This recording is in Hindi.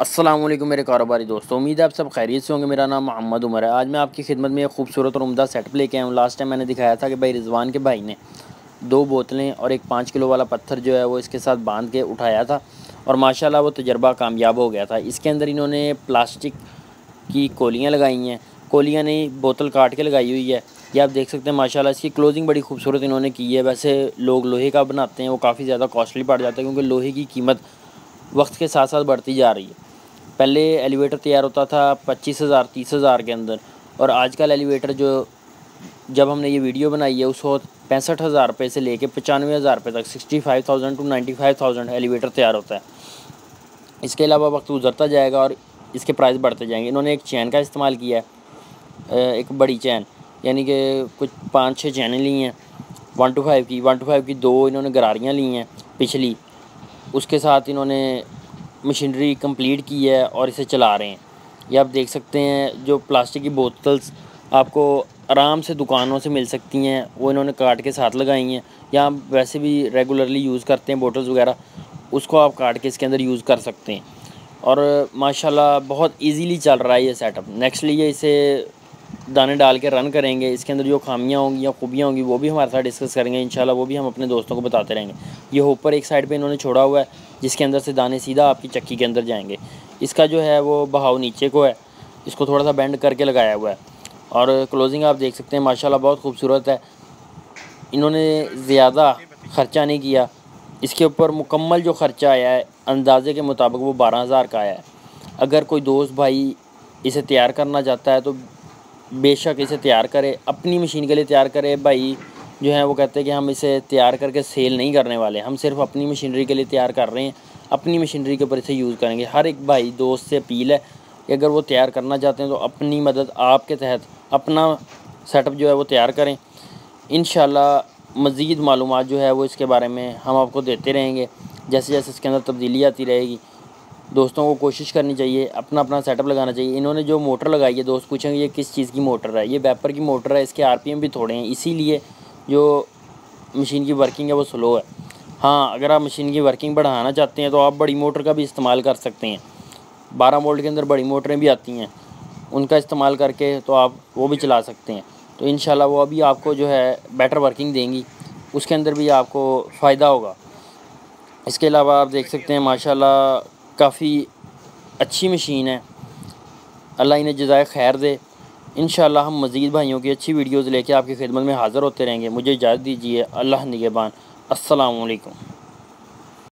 असलम मेरे कारोबारी दोस्तों, उम्मीद है आप सब खैरियत से होंगे। मेरा नाम मोहम्मद उमर है। आज मैं आपकी खिदमत में एक खूबसूरत और उमदा सेटअप लेके आया हूँ। लास्ट टाइम मैंने दिखाया था कि भाई रिजवान के भाई ने दो बोतलें और एक पाँच किलो वाला पत्थर जो है वो इसके साथ बाँध के उठाया था और माशाल्लाह वो तजर्बा कामयाब हो गया था। इसके अंदर इन्होंने प्लास्टिक की कोलियाँ लगाई हैं। कोलियाँ नहीं, बोतल काट के लगाई हुई है। ये आप देख सकते हैं, माशाल्लाह इसकी क्लोजिंग बड़ी खूबसूरत इन्होंने की है। वैसे लोग लोहे का बनाते हैं, वो काफ़ी ज़्यादा कॉस्टली पड़ जाता है क्योंकि लोहे की कीमत वक्त के साथ साथ बढ़ती जा रही है। पहले एलिवेटर तैयार होता था पच्चीस हज़ार, तीस हज़ार के अंदर। और आजकल एलिवेटर जो जब हमने ये वीडियो बनाई है उसको पैंसठ हज़ार रुपये से लेके पचानवे हज़ार रुपये तक, sixty five thousand to ninety five thousand elevator तैयार होता है। इसके अलावा वक्त गुजरता जाएगा और इसके प्राइस बढ़ते जाएँगे। इन्होंने एक चैन का इस्तेमाल किया है एक बड़ी चैन, यानी कि कुछ पाँच छः चैनें ली हैं, वन टू फाइव की, वन टू फाइव की दो इन्होंने गरारियाँ ली हैं पिछली। उसके साथ इन्होंने मशीनरी कंप्लीट की है और इसे चला रहे हैं। ये आप देख सकते हैं जो प्लास्टिक की बोतल्स आपको आराम से दुकानों से मिल सकती हैं, वो इन्होंने काट के साथ लगाई हैं। या वैसे भी रेगुलरली यूज़ करते हैं बोटल्स वगैरह, उसको आप काट के इसके अंदर यूज़ कर सकते हैं। और माशाल्लाह, बहुत इजीली चल रहा है ये सेटअप नेक्स्टली ये इसे दाने डाल के रन करेंगे, इसके अंदर जो खामियाँ होंगी या खूबियाँ होंगी, वो भी हमारे साथ डिस्कस करेंगे, इंशाल्लाह वो भी हम अपने दोस्तों को बताते रहेंगे। ये ऊपर एक साइड पे इन्होंने छोड़ा हुआ है, जिसके अंदर से दाने सीधा आपकी चक्की के अंदर जाएँगे। इसका जो है, वो बहाव नीचे को है, इसको थोड़ा सा बैंड करके लगाया हुआ है। और क्लोजिंग आप देख सकते हैं, माशाल्लाह बहुत खूबसूरत है। इन्होंने ज़्यादा ख़र्चा नहीं किया। इसके ऊपर मुकम्मल जो ख़र्चा आया है, अंदाजे के मुताबिक वो बारह हज़ार का आया है। अगर कोई दोस्त भाई इसे तैयार करना चाहता है तो बेशक इसे तैयार करे, अपनी मशीन के लिए तैयार करे। भाई, जो है वो कहते हैं कि हम इसे तैयार करके सेल नहीं करने वाले। हम सिर्फ़ अपनी मशीनरी के लिए तैयार कर रहे हैं, अपनी मशीनरी के ऊपर इसे यूज़ करेंगे। हर एक भाई, दोस्त से अपील है कि अगर वो तैयार करना चाहते हैं तो अपनी मदद आपके तहत, अपना सेटअप जो है वो तैयार करें। इन मज़ीद मालूम जो है वो इसके बारे में हम आपको देते रहेंगे। जैसे जैसे इसके अंदर तब्दीली आती रहेगी दोस्तों को कोशिश करनी चाहिए अपना अपना सेटअप लगाना चाहिए। इन्होंने जो मोटर लगाई है, दोस्त पूछेंगे ये किस चीज़ की मोटर है? ये वेपर की मोटर है, इसके आरपीएम भी थोड़े हैं, इसीलिए जो मशीन की वर्किंग है वो स्लो है। हाँ अगर आप मशीन की वर्किंग बढ़ाना चाहते हैं तो आप बड़ी मोटर का भी इस्तेमाल कर सकते हैं। बारह वोल्ट के अंदर बड़ी मोटरें भी आती हैं, उनका इस्तेमाल करके तो आप वो भी चला सकते हैं। तो इन वो अभी आपको जो है बेटर वर्किंग देंगी, उसके अंदर भी आपको फ़ायदा होगा। इसके अलावा आप देख सकते हैं, माशाल्लाह काफ़ी अच्छी मशीन है। अल्लाह इन्हें जजाय खैर दे। इन हम मज़ीद भाइयों की अच्छी वीडियोज़ लेके आपकी खिदमत में हाज़िर होते रहेंगे। मुझे इजाज़त दीजिए। अल्लाह निगेबान। असलकम